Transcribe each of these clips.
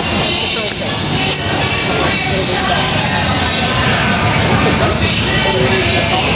Thank you.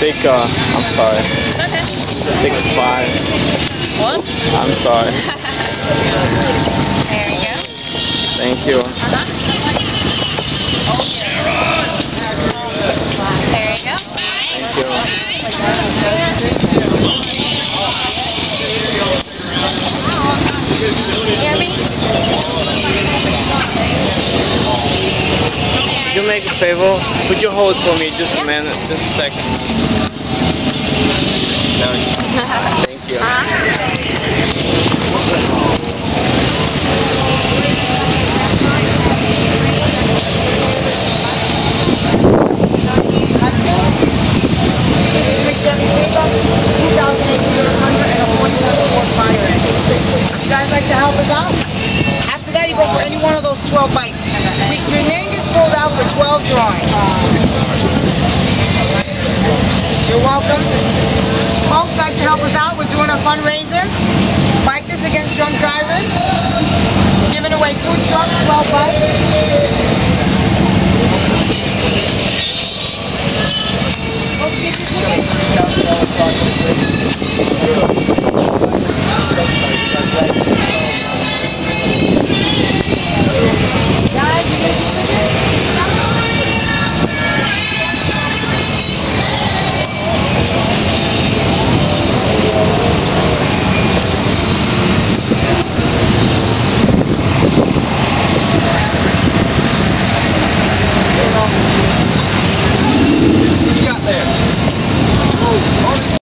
Big, uh, I'm sorry. Okay. Five. Whoops. I'm sorry. there you go. Thank you. Uh-huh. There you go. Thank you. Hear me? Could you make a favor? Could you hold for me just a minute? Just a second. No, thank you. Uh-huh. You're welcome. Folks like to help us out. We're doing a fundraiser. Bikers Against Drunk Drivers. Giving away two trucks, 12 bikes.